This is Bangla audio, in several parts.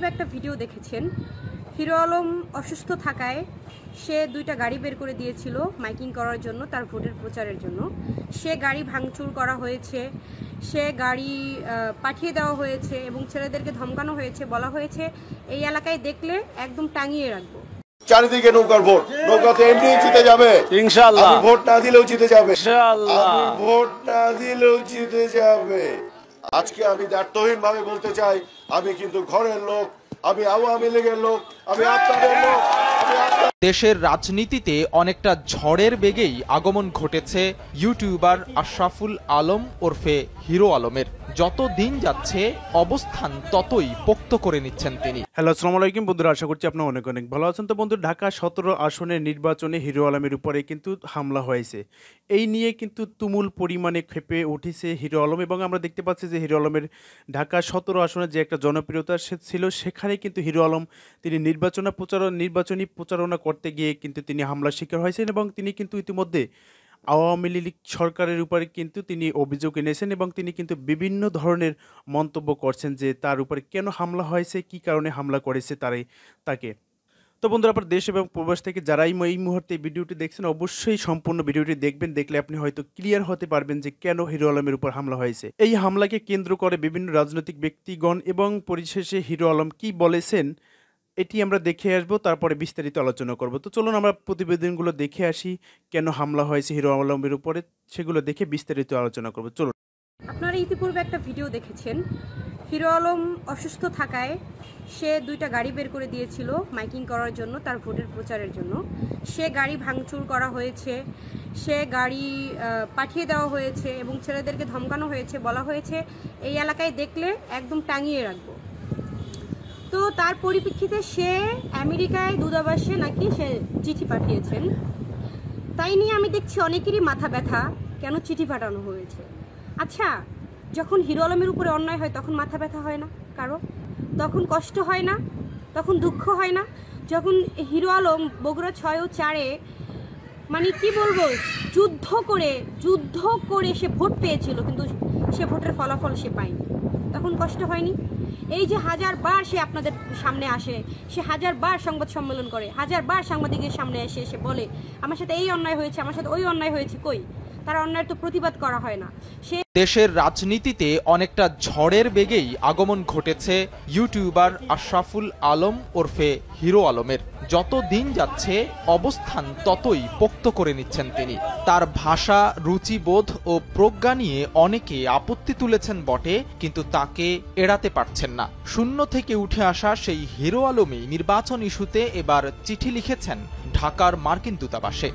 ইতিপূর্বে একটা ভিডিও দেখেছেন। হিরো আলম অসুস্থ থাকায় সে দুইটা গাড়ি বের করে দিয়েছিল মাইকিং করার জন্য তার ভোটের প্রচারের জন্য। সে গাড়ি ভাঙচুর করা হয়েছে সে গাড়ি পাঠিয়ে দেওয়া হয়েছে এবং ছেলেদেরকে ধমকানো হয়েছে বলা হয়েছে এই এলাকায় দেখলে একদম টাঙিয়ে রাখব। চারিদিকে নৌকার ভোট। নৌকাতে এমনি জিতে যাবে। ইনশাআল্লাহ। আমি ভোট না দিলেও জিতে যাবে। ইনশাআল্লাহ। ভোট না দিলেও জিতে যাবে। আজকে আমি দায়িত্বহীন ভাবে বলতে চাই আমি কিন্তু ঘরের লোক আমি আওয়ামী লীগের লোক আমি আপনাদের লোক আমি আপনার দেশের রাজনীতিতে অনেকটা ঝড়ের বেগেই আগমন ঘটেছে ইউটিউবার আশরাফুল আলম ওরফে হিরো আলমের। যত দিন যাচ্ছে, অবস্থান ততই পোক্ত করে নিচ্ছেন তিনি। হ্যালো, আসসালামু আলাইকুম বন্ধুরা, আশা করছি আপনারা অনেক অনেক ভালো আছেন। তো বন্ধু, ঢাকা সতেরো আসনের নির্বাচনে হিরো আলমের উপরে কিন্তু হামলা হয়েছে। এই নিয়ে কিন্তু তুমুল পরিমাণে ক্ষেপে উঠেছে হিরো আলম এবং আমরা দেখতে পাচ্ছি যে হিরো আলমের ঢাকা সতেরো আসনে যে একটা জনপ্রিয়তা ছিল, সেখানে কিন্তু হিরো আলম তিনি নির্বাচনা প্রচারণা নির্বাচনী প্রচারণা করতে গিয়ে কিন্তু তিনি হামলার শিকার হয়েছেন এবং তিনি কিন্তু ইতিমধ্যে আওয়ামী লীগ সরকারের উপরে কিন্তু তিনি অভিযোগ এনেছেন এবং তিনি কিন্তু বিভিন্ন ধরনের মন্তব্য করছেন যে তার উপরে কেন হামলা হয়েছে, কি কারণে হামলা করেছে তারাই তাকে। তো বন্ধুরা, আপনার দেশ এবং প্রবাস থেকে যারাই এই মুহূর্তে ভিডিওটি দেখছেন, অবশ্যই সম্পূর্ণ ভিডিওটি দেখবেন, দেখলে আপনি হয়তো ক্লিয়ার হতে পারবেন যে কেন হিরো আলমের উপর হামলা হয়েছে। এই হামলাকে কেন্দ্র করে বিভিন্ন রাজনৈতিক ব্যক্তিগণ এবং পরিশেষে হিরো আলম কি বলেছেন এটি আমরা দেখে আসব, তারপরে বিস্তারিত আলোচনা করব। তো চলুন আমরা প্রতিবেদনগুলো দেখে আসি, কেন হামলা হয়েছে হিরো আলমের উপরে, সেগুলো দেখে বিস্তারিত আলোচনা করব। চলুন। আপনারা ইতিপূর্বে একটা ভিডিও দেখেছেন। হিরো আলম অসুস্থ থাকায় সে দুইটা গাড়ি বের করে দিয়েছিল মাইকিং করার জন্য, তার ভোটের প্রচারের জন্য। সে গাড়ি ভাঙচুর করা হয়েছে, সে গাড়ি পাঠিয়ে দেওয়া হয়েছে এবং ছেলেদেরকে ধমকানো হয়েছে। বলা হয়েছে, এই এলাকায় দেখলে একদম টাঙিয়ে রাখব। তো তার পরিপ্রেক্ষিতে সে আমেরিকায় দূতাবাসে নাকি সে চিঠি পাঠিয়েছেন। তাই নিয়ে আমি দেখছি অনেকেরই মাথা ব্যথা, কেন চিঠি পাঠানো হয়েছে? আচ্ছা যখন হিরো আলমের উপরে অন্যায় হয় তখন মাথা ব্যথা হয় না কারও? তখন কষ্ট হয় না? তখন দুঃখ হয় না? যখন হিরো আলম বগুড়া ছয় ও চারে মানে কি বলব, যুদ্ধ করে যুদ্ধ করে সে ভোট পেয়েছিল, কিন্তু সে ভোটের ফলাফল সে পায়নি। তখন কষ্ট হয়নি? এই যে হাজার বার সে আপনাদের সামনে আসে, সে হাজার বার সংবাদ সম্মেলন করে, হাজার বার সাংবাদিকের সামনে এসে এসে বলে, আমার সাথে এই অন্যায় হয়েছে, আমার সাথে ওই অন্যায় হয়েছে, কই? তার অন্যায়ের তো প্রতিবাদ করা হয় না। সে দেশের রাজনীতিতে অনেকটা ঝড়ের বেগেই আগমন ঘটেছে ইউটিউবার আশরাফুল আলম ওরফে হিরো আলমের। যত দিন যাচ্ছে, অবস্থান ততই পোক্ত করে নিচ্ছেন তিনি। তার ভাষা, রুচিবোধ ও প্রজ্ঞা নিয়ে অনেকে আপত্তি তুলেছেন বটে, কিন্তু তাকে এড়াতে পারছেন না। শূন্য থেকে উঠে আসা সেই হিরো আলমই নির্বাচন ইস্যুতে এবার চিঠি লিখেছেন ঢাকার মার্কিন দূতাবাসে।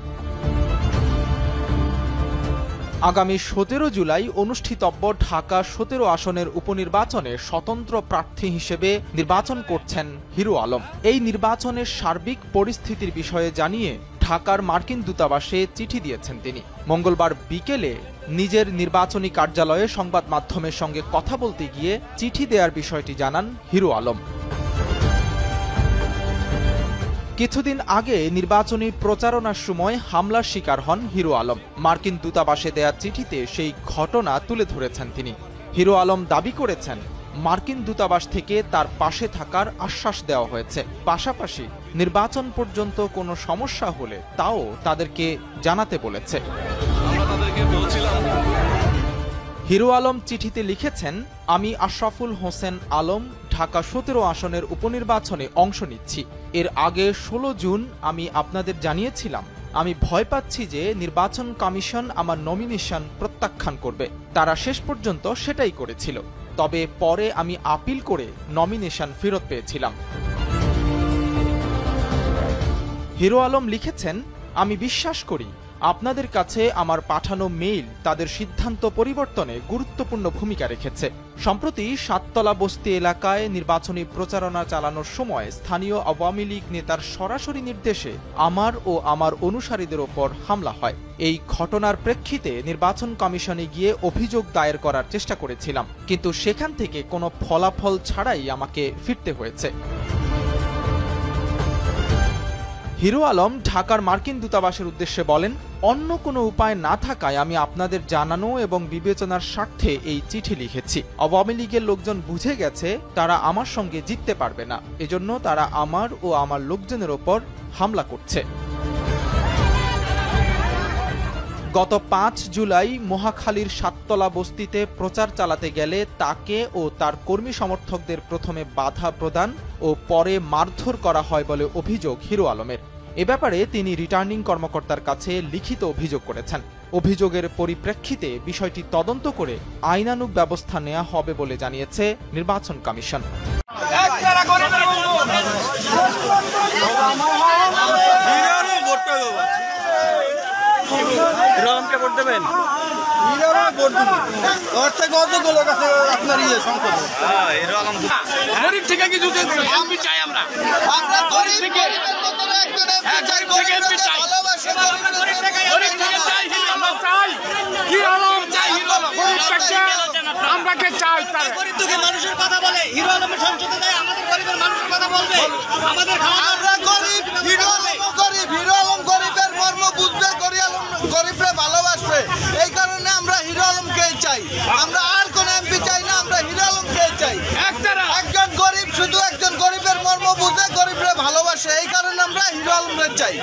আগামী সতেরো জুলাই অনুষ্ঠিতব্য ঢাকা সতেরো আসনের উপনির্বাচনে স্বতন্ত্র প্রার্থী হিসেবে নির্বাচন করছেন হিরো আলম। এই নির্বাচনের সার্বিক পরিস্থিতির বিষয়ে জানিয়ে ঢাকার মার্কিন দূতাবাসে চিঠি দিয়েছেন তিনি। মঙ্গলবার বিকেলে নিজের নির্বাচনী কার্যালয়ে সংবাদ মাধ্যমের সঙ্গে কথা বলতে গিয়ে চিঠি দেওয়ার বিষয়টি জানান হিরো আলম। কিছুদিন আগে নির্বাচনী প্রচারণার সময় হামলার শিকার হন হিরো আলম। মার্কিন দূতাবাসে দেয়া চিঠিতে সেই ঘটনা তুলে ধরেছেন তিনি। হিরো আলম দাবি করেছেন, মার্কিন দূতাবাস থেকে তার পাশে থাকার আশ্বাস দেওয়া হয়েছে। পাশাপাশি নির্বাচন পর্যন্ত কোনো সমস্যা হলে তাও তাদেরকে জানাতে বলেছে। হিরো আলম চিঠিতে লিখেছেন, আমি আশরাফুল হোসেন আলম ঢাকা সতেরো আসনের উপনির্বাচনে অংশ নিচ্ছি। এর আগে ষোলো জুন আমি আপনাদের জানিয়েছিলাম, আমি ভয় পাচ্ছি যে নির্বাচন কমিশন আমার নমিনেশন প্রত্যাখ্যান করবে। তারা শেষ পর্যন্ত সেটাই করেছিল। তবে পরে আমি আপিল করে নমিনেশন ফেরত পেয়েছিলাম। হিরো আলম লিখেছেন, আমি বিশ্বাস করি আপনাদের কাছে আমার পাঠানো মেইল তাদের সিদ্ধান্ত পরিবর্তনে গুরুত্বপূর্ণ ভূমিকা রেখেছে। সম্প্রতি সাততলা বস্তি এলাকায় নির্বাচনী প্রচারণা চালানোর সময় স্থানীয় আওয়ামী লীগ নেতার সরাসরি নির্দেশে আমার ও আমার অনুসারীদের ওপর হামলা হয়। এই ঘটনার প্রেক্ষিতে নির্বাচন কমিশনে গিয়ে অভিযোগ দায়ের করার চেষ্টা করেছিলাম। কিন্তু সেখান থেকে কোনো ফলাফল ছাড়াই আমাকে ফিরতে হয়েছে। হিরো আলম ঢাকার মার্কিন দূতাবাসের উদ্দেশ্যে বলেন, অন্য কোনো উপায় না থাকায় আমি আপনাদের জানানো এবং বিবেচনার স্বার্থে এই চিঠি লিখেছি। আওয়ামী লীগের লোকজন বুঝে গেছে, তারা আমার সঙ্গে জিততে পারবে না। এজন্য তারা আমার ও আমার লোকজনের ওপর হামলা করছে। গত পাঁচ জুলাই মহাখালীর সাততলা বস্তিতে প্রচার চালাতে গেলে তাকে ও তার কর্মী সমর্থকদের প্রথমে বাধা প্রদান ও পরে মারধর করা হয় বলে অভিযোগ হিরো আলমের। এ ব্যাপারে তিনি রিটার্নিং কর্মকর্তার কাছে লিখিত অভিযোগ করেছেন। অভিযোগের পরিপ্রেক্ষিতে বিষয়টি তদন্ত করে আইনানুগ ব্যবস্থা নেওয়া হবে বলে জানিয়েছে নির্বাচন কমিশন হিরোকে ভোট দেবেন হিরোকে ভোট দেবেন ওর থেকে কতগুলো কাছে আপনার ইয়ে সংসদ। গরিব থেকে কিছু এমপি চাই আমরা। আমরা গরিব থেকে হ্যাঁ, আমরা কে চাই তার গরিব মানুষের কথা বলে হিরো আলমের সংসদে আমাদের গরিবের মানুষের কথা বলবে। আমাদের খাওয়া ভালোবাসে এই কারণে আমরা হিরো আলমকে চাই।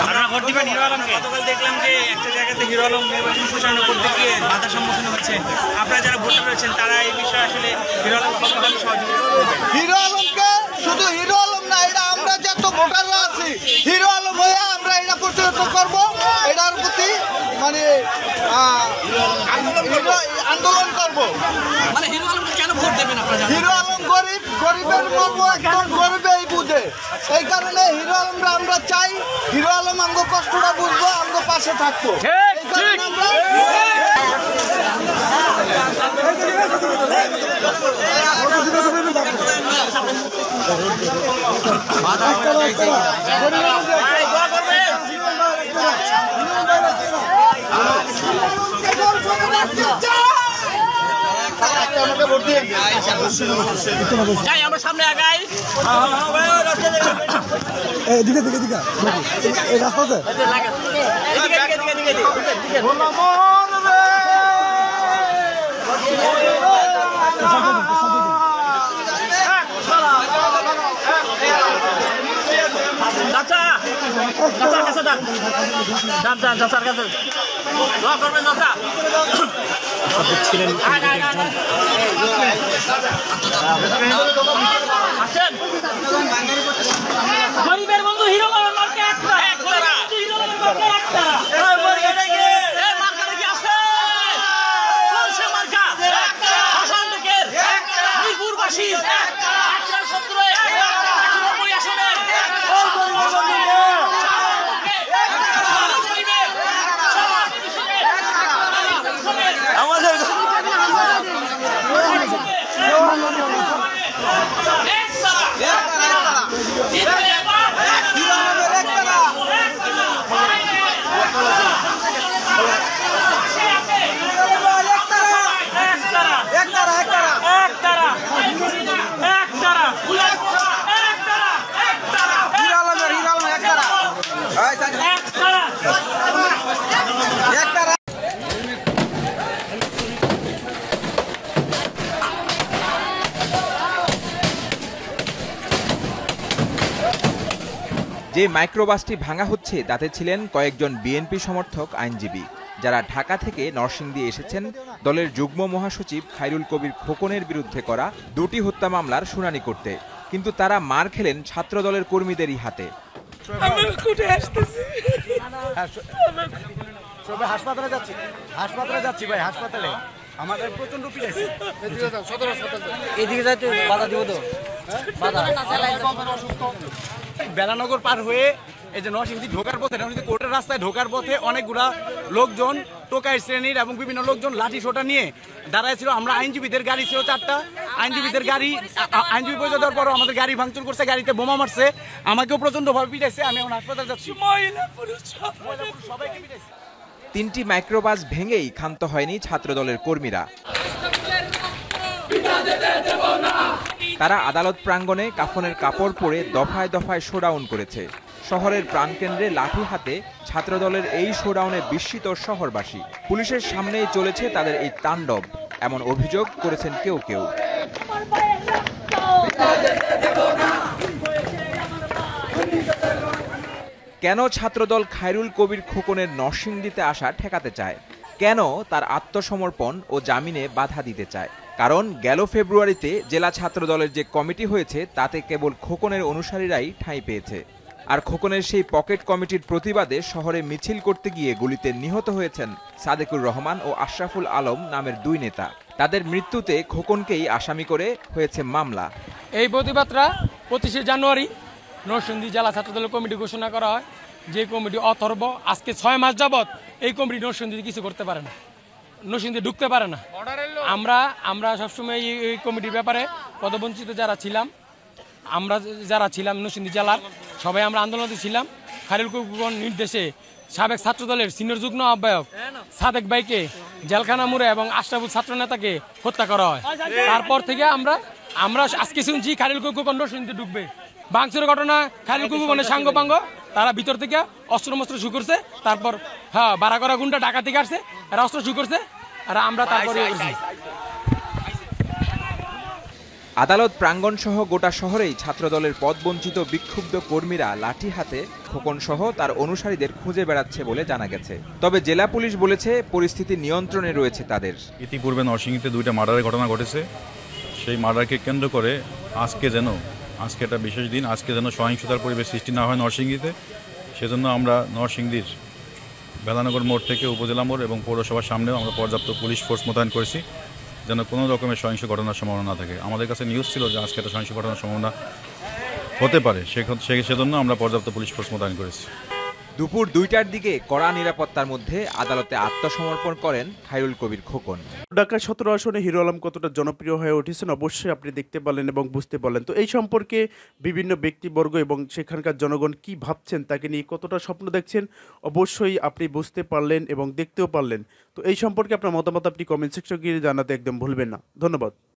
আপনারা ভোট দিবেন হিরো আলমকে? গতকাল দেখলাম যে একটা জায়গাতে হিরো আলম নির্বাচন প্রচারণা করতে গিয়ে বাধার সম্মুখীন হচ্ছে। আপনারা যারা ভোটার রয়েছেন তারা এই বিষয়ে আসলে হিরো আলম কতখানি সহযোগিতা হিরো আলমকে শুধু হিরো আলম না এটা আমরা যত ভোটাররা আছি হিরো আলম হয়ে আমরা এটা প্রতিহত করব এটার প্রতি মানে আন্দোলন করব। মানে হিরো আলমকে কেন ভোট দেবেন আপনারা হিরো আলম গরিব গরিবের মর্ম একদম গরিবেই বুঝে। এই কারণে হিরো আলমরা আমরা চাই হিরো আলম আমগো কষ্টটা বুঝব আমগো পাশে থাকব। এই কারণে আমরা আমরা সামনে আগাই। এদিকে, এদিকে, এদিকে, এদিকে, এদিকে। চাচা! চাচার কাছে যান। যান যান চাচার কাছে। দোয়া করবেন চাচা। আয়, আয়, আয়, আয়। আসেন। গরিবের বন্ধু হিরো মার্কে একটা হিরো মার্কে আছে কোন সে মার্কা হাসান টেকের মিরপুরবাসী একটা সত্তর একানব্বই আসনে আমাদের যে মাইক্রোবাসটি ভাঙা হচ্ছে তাতে ছিলেন কয়েকজন বিএনপি সমর্থক আইনজীবী। যারা ঢাকা থেকে নরসিংদী এসেছেন দলের যুগ্ম মহাসচিব খাইরুল কবির খোকনের বিরুদ্ধে করা দুটি হত্যা মামলার শুনানি করতে। কিন্তু তারা মার খেলেন ছাত্র দলের কর্মীদেরই হাতে। হাসপাতালে যাচ্ছি। হাসপাতালে যাচ্ছি ভাই হাসপাতালে। আমাদের প্রচণ্ড এদিকে যাইতে বাধা দিব তো? বাধা। বেলানগর পার হয়ে এই যে নরসিংদী ঢোকার পথে নরসিংদী কোর্টের রাস্তায় ঢোকার পথে অনেকগুলা লোকজন টোকাই শ্রেণির এবং বিভিন্ন লোকজন লাঠি সোটা নিয়ে দাঁড়ায় ছিল আমরা আইনজীবীদের গাড়ি ছিল চারটা। আইনজীবীদের গাড়ি আইনজীবী পৌঁছে দেওয়ার পরও আমাদের গাড়ি ভাঙচুর করছে গাড়িতে বোমা মারছে। আমাকেও প্রচণ্ড ভাবে পিটাইছে আমি এখন হাসপাতালে যাচ্ছি। তিনটি মাইক্রোবাস ভেঙেই ক্ষান্ত হয়নি ছাত্রদলের কর্মীরা। তারা আদালত প্রাঙ্গণে কাফনের কাপড় পরে দফায় দফায় শোডাউন করেছে। শহরের প্রাণকেন্দ্রে লাঠি হাতে ছাত্রদলের এই শোডাউনে বিস্মিত শহরবাসী। পুলিশের সামনেই চলেছে তাদের এই তাণ্ডব, এমন অভিযোগ করেছেন কেউ কেউ। কেন ছাত্রদল খায়রুল কবির খোকনের নরসিংদীতে আসা ঠেকাতে চায়? কেন তার আত্মসমর্পণ ও জামিনে বাধা দিতে চায়? কারণ গেল ফেব্রুয়ারিতে জেলা ছাত্রদলের যে কমিটি হয়েছে, তাতে কেবল খোকনের অনুসারীরাই ঠাঁই পেয়েছে। আর খোকনের সেই পকেট কমিটির প্রতিবাদে শহরে মিছিল করতে গিয়ে গুলিতে নিহত হয়েছেন সাদেকুর রহমান ও আশরাফুল আলম নামের দুই নেতা। তাদের মৃত্যুতে খোকনকেই আসামি করে হয়েছে মামলা। এই প্রতিবাদটা পঁচিশে জানুয়ারি নরসিংদী জেলা ছাত্রদলের কমিটি ঘোষণা করা হয়। যে কমিটি অথর্ব আজকে ছয় মাস যাবৎ এই কমিটি নরসিংদীতে কিছু করতে পারে না। নরসিংদী ঢুকতে পারে না। আমরা আমরা সবসময় এই কমিটির ব্যাপারে পদবঞ্চিত যারা ছিলাম আমরা যারা ছিলাম নরসিংদী জেলার সবাই আমরা আন্দোলনে ছিলাম। খালিল কুকুর নির্দেশে সাবেক ছাত্রদলের সিনিয়র যুগ্ম আহ্বায়ক সাদেক ভাইকে জেলখানা মুড়ে এবং আশরাফুল ছাত্র নেতাকে হত্যা করা হয়। তারপর থেকে আমরা আমরা আজকে শুনছি খালিল কুকুর নরসিংদী ঢুকবে। বাংসুর ঘটনা খালিল কুকুর সাঙ্গ পাঙ্গ তারা ভিতর থেকে অস্ত্র মস্ত্র শু করছে তারপর হ্যাঁ করা গুন্ডা ডাকা থেকে আসছে এরা অস্ত্র শু করছে আর আমরা তারপরে আদালত প্রাঙ্গণ সহ গোটা শহরেই ছাত্রদলের পদবঞ্চিত বিক্ষুব্ধ কর্মীরা লাঠি হাতে খোকন সহ তার অনুসারীদের খুঁজে বেড়াচ্ছে বলে জানা গেছে। তবে জেলা পুলিশ বলেছে পরিস্থিতি নিয়ন্ত্রণে রয়েছে তাদের। ইতিপূর্বে নরসিংদীতে দুইটা মার্ডারের ঘটনা ঘটেছে। সেই মার্ডারকে কেন্দ্র করে আজকে যেন আজকে একটা বিশেষ দিন। আজকে যেন সহিংসতার পরিবেশ সৃষ্টি না হয় নরসিংদীতে, সেজন্য আমরা নরসিংদীর বেলানগর মোড় থেকে উপজেলা মোড় এবং পৌরসভার সামনেও আমরা পর্যাপ্ত পুলিশ ফোর্স মোতায়েন করেছি, যেন কোনো রকমের সহিংস ঘটনার সম্ভাবনা না থাকে। আমাদের কাছে নিউজ ছিল যে আজকে একটা সহিংস ঘটনার সম্ভাবনা হতে পারে। সেজন্য আমরা পর্যাপ্ত পুলিশ ফোর্স মোতায়েন করেছি। দুপুর দুইটার দিকে কড়া নিরাপত্তার মধ্যে আদালতে আত্মসমর্পণ করেন খায়রুল কবির খোকন। ঢাকা সতেরো আসনে হিরো আলম কতটা জনপ্রিয় হয়ে উঠেছেন অবশ্যই আপনি দেখতে পারলেন এবং বুঝতে পারলেন। তো এই সম্পর্কে বিভিন্ন ব্যক্তিবর্গ এবং সেখানকার জনগণ কি ভাবছেন, তাকে নিয়ে কতটা স্বপ্ন দেখছেন, অবশ্যই আপনি বুঝতে পারলেন এবং দেখতেও পারলেন। তো এই সম্পর্কে আপনার মতামত আপনি কমেন্ট সেকশন গিয়ে জানাতে একদম ভুলবেন না। ধন্যবাদ।